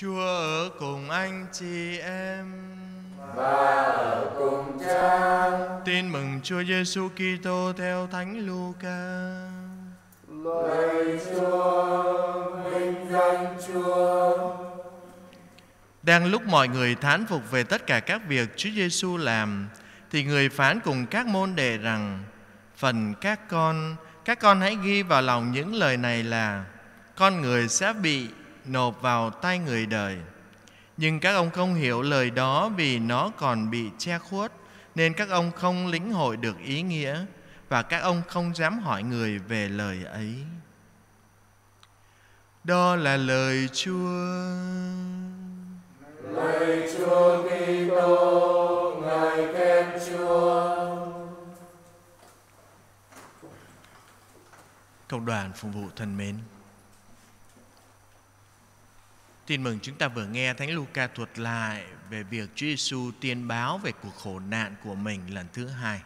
Chúa ở cùng anh chị em. và ở cùng cha Tin mừng Chúa Giêsu Kitô theo Thánh Luca. lạy Chúa vinh danh Chúa Đang lúc mọi người thán phục về tất cả các việc Chúa Giêsu làm, thì người phán cùng các môn đệ rằng: Phần các con, các con hãy ghi vào lòng những lời này là con người sẽ bị nộp vào tay người đời. Nhưng các ông không hiểu lời đó vì nó còn bị che khuất, nên các ông không lĩnh hội được ý nghĩa và các ông không dám hỏi người về lời ấy. Đó là lời Chúa. lạy Chúa Kitô ngài khen Chúa Cộng đoàn phục vụ thân mến. Tin mừng chúng ta vừa nghe Thánh Luca thuật lại về việc Chúa Giêsu tiên báo về cuộc khổ nạn của mình lần thứ hai.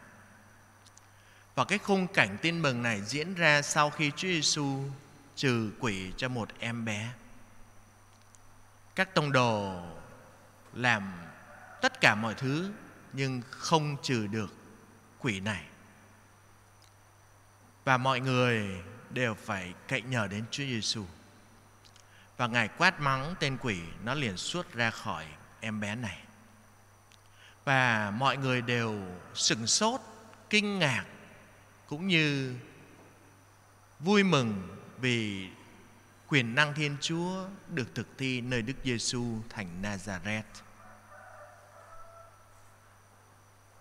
Và cái khung cảnh tin mừng này diễn ra sau khi Chúa Giêsu trừ quỷ cho một em bé. Các tông đồ làm tất cả mọi thứ nhưng không trừ được quỷ này. Và mọi người đều phải cậy nhờ đến Chúa Giêsu. Và Ngài quát mắng tên quỷ nó liền suốt ra khỏi em bé này. Và mọi người đều sừng sốt, kinh ngạc cũng như vui mừng vì quyền năng Thiên Chúa được thực thi nơi Đức Giêsu thành Nazareth.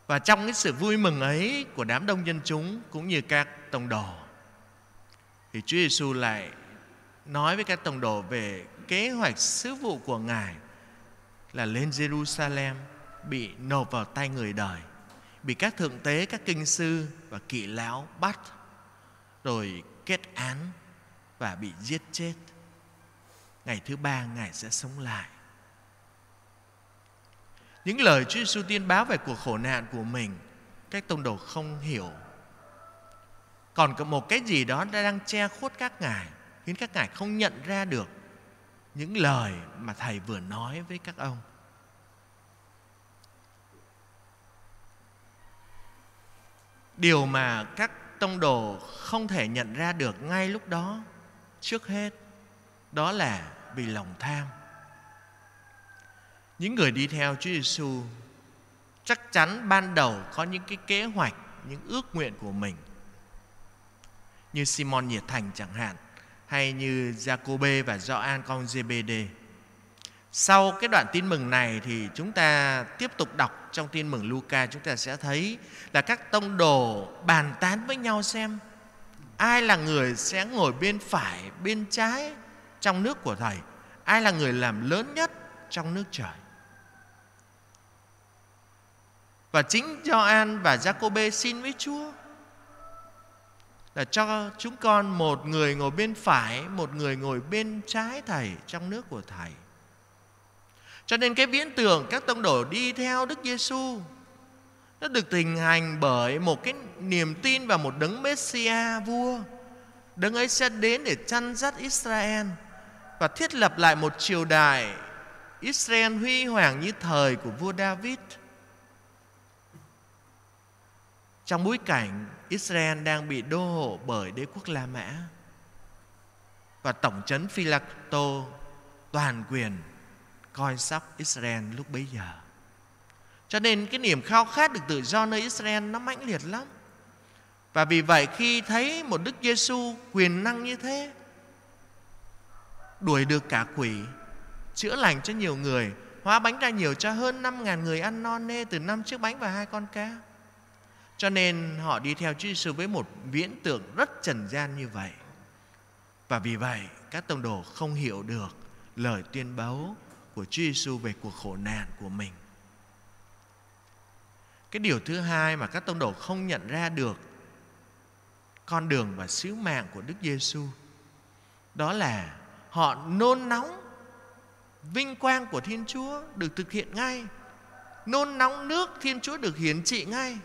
Và trong cái sự vui mừng ấy của đám đông dân chúng cũng như các tông đồ thì Chúa Giêsu lại nói với các tông đồ về kế hoạch sứ vụ của Ngài là lên Jerusalem bị nộp vào tay người đời, bị các thượng tế, các kinh sư và kỵ lão bắt rồi kết án và bị giết chết. Ngày thứ ba Ngài sẽ sống lại. Những lời Chúa Giêsu tiên báo về cuộc khổ nạn của mình các tông đồ không hiểu. Còn có một cái gì đó đang che khuất các ngài khiến các ngài không nhận ra được những lời mà thầy vừa nói với các ông. Điều mà các tông đồ không thể nhận ra được ngay lúc đó trước hết đó là vì lòng tham. Những người đi theo Chúa Giêsu chắc chắn ban đầu có những cái kế hoạch, những ước nguyện của mình. Như Simon nhiệt thành chẳng hạn, hay như Jacobe và Gioan con Zebede. Sau cái đoạn tin mừng này thì chúng ta tiếp tục đọc trong tin mừng Luca chúng ta sẽ thấy là các tông đồ bàn tán với nhau xem ai là người sẽ ngồi bên phải, bên trái trong nước của thầy, ai là người làm lớn nhất trong nước trời. Và chính Gioan và Jacobe xin với Chúa là cho chúng con một người ngồi bên phải, một người ngồi bên trái thầy trong nước của thầy. Cho nên cái viễn tưởng các tông đồ đi theo Đức Giêsu nó được tình hành bởi một cái niềm tin vào một đấng Messia vua. Đấng ấy sẽ đến để chăn dắt Israel và thiết lập lại một triều đại Israel huy hoàng như thời của vua David. Trong bối cảnh Israel đang bị đô hộ bởi đế quốc La Mã và tổng trấn Philacto toàn quyền coi sóc Israel lúc bấy giờ. Cho nên cái niềm khao khát được tự do nơi Israel nó mãnh liệt lắm. Và vì vậy khi thấy một Đức Giêsu quyền năng như thế đuổi được cả quỷ, chữa lành cho nhiều người, hóa bánh ra nhiều cho hơn 5.000 người ăn non nê từ năm chiếc bánh và hai con cá. Cho nên họ đi theo Chúa Giêsu với một viễn tưởng rất trần gian như vậy. Và vì vậy, các tông đồ không hiểu được lời tuyên bố của Chúa Giêsu về cuộc khổ nạn của mình. Cái điều thứ hai mà các tông đồ không nhận ra được con đường và sứ mạng của Đức Giêsu đó là họ nôn nóng vinh quang của Thiên Chúa được thực hiện ngay. Nôn nóng nước Thiên Chúa được hiển trị ngay.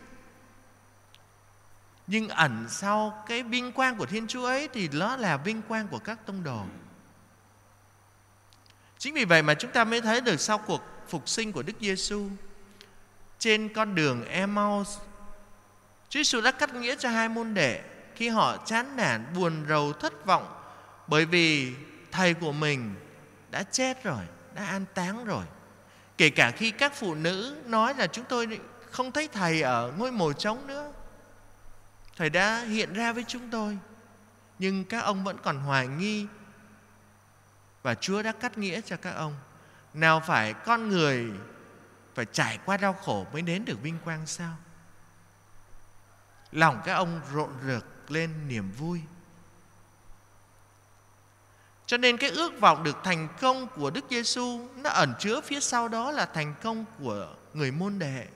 Nhưng ẩn sau cái vinh quang của Thiên Chúa ấy thì nó là vinh quang của các tông đồ. Chính vì vậy mà chúng ta mới thấy được sau cuộc phục sinh của Đức Giêsu trên con đường Emmaus, Chúa Giêsu đã cắt nghĩa cho hai môn đệ khi họ chán nản, buồn rầu, thất vọng bởi vì thầy của mình đã chết rồi, đã an táng rồi. Kể cả khi các phụ nữ nói là chúng tôi không thấy thầy ở ngôi mồ trống nữa. Thầy đã hiện ra với chúng tôi, nhưng các ông vẫn còn hoài nghi và Chúa đã cắt nghĩa cho các ông. Nào phải con người phải trải qua đau khổ mới đến được vinh quang sao? Lòng các ông rộn rực lên niềm vui. Cho nên cái ước vọng được thành công của Đức Giêsu nó ẩn chứa phía sau đó là thành công của người môn đệ.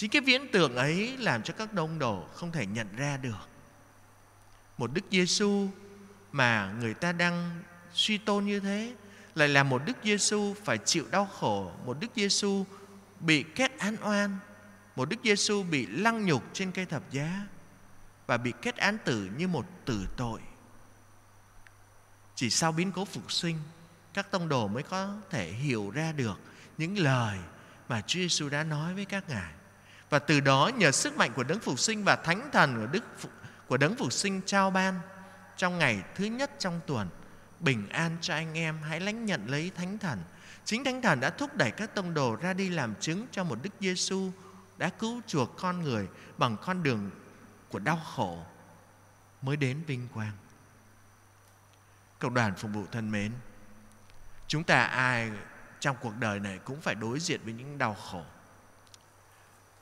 Chính cái viễn tưởng ấy làm cho các đông đồ không thể nhận ra được. Một Đức Giêsu mà người ta đang suy tôn như thế lại là một Đức Giêsu phải chịu đau khổ, một Đức Giêsu bị kết án oan, một Đức Giêsu bị lăng nhục trên cây thập giá và bị kết án tử như một tử tội. Chỉ sau biến cố phục sinh, các tông đồ mới có thể hiểu ra được những lời mà Chúa Giêsu đã nói với các ngài. Và từ đó nhờ sức mạnh của đấng phục sinh và thánh thần của đức của đấng phục sinh trao ban trong ngày thứ nhất trong tuần, bình an cho anh em, hãy lãnh nhận lấy thánh thần. Chính thánh thần đã thúc đẩy các tông đồ ra đi làm chứng cho một đức giêsu đã cứu chuộc con người bằng con đường của đau khổ mới đến vinh quang. Cộng đoàn phục vụ thân mến, chúng ta ai trong cuộc đời này cũng phải đối diện với những đau khổ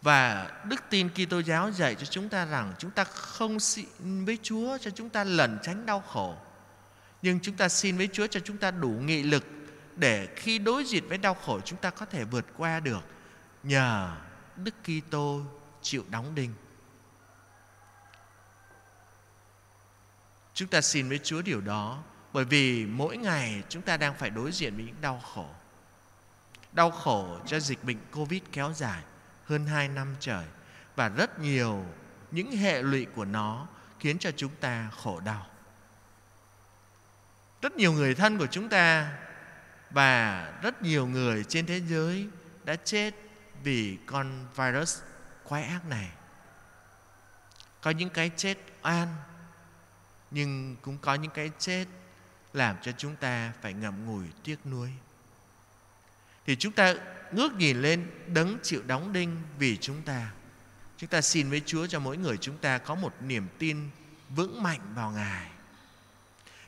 và đức tin Kitô giáo dạy cho chúng ta rằng chúng ta không xin với Chúa cho chúng ta lẩn tránh đau khổ. Nhưng chúng ta xin với Chúa cho chúng ta đủ nghị lực để khi đối diện với đau khổ chúng ta có thể vượt qua được nhờ Đức Kitô chịu đóng đinh. Chúng ta xin với Chúa điều đó bởi vì mỗi ngày chúng ta đang phải đối diện với những đau khổ. Đau khổ cho dịch bệnh Covid kéo dài hơn hai năm trời, và rất nhiều những hệ lụy của nó khiến cho chúng ta khổ đau. Rất nhiều người thân của chúng ta và rất nhiều người trên thế giới đã chết vì con virus quái ác này. Có những cái chết oan, nhưng cũng có những cái chết làm cho chúng ta phải ngậm ngùi tiếc nuối. Thì chúng ta ngước nhìn lên, đấng chịu đóng đinh vì chúng ta. Chúng ta xin với Chúa cho mỗi người chúng ta có một niềm tin vững mạnh vào Ngài.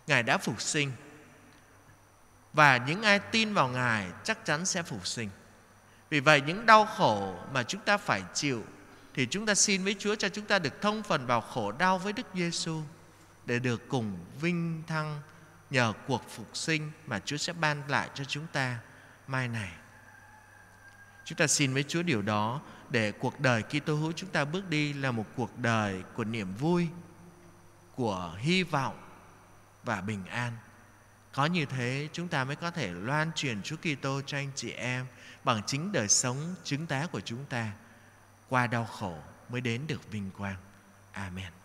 Ngài đã phục sinh. Và những ai tin vào Ngài chắc chắn sẽ phục sinh. Vì vậy, những đau khổ mà chúng ta phải chịu thì chúng ta xin với Chúa cho chúng ta được thông phần vào khổ đau với Đức Giêsu để được cùng vinh thăng nhờ cuộc phục sinh mà Chúa sẽ ban lại cho chúng ta mai này. Chúng ta xin với Chúa điều đó để cuộc đời Kitô hữu chúng ta bước đi là một cuộc đời của niềm vui, của hy vọng và bình an. Có như thế chúng ta mới có thể loan truyền Chúa Kitô cho anh chị em bằng chính đời sống chứng tá của chúng ta. Qua đau khổ mới đến được vinh quang. Amen.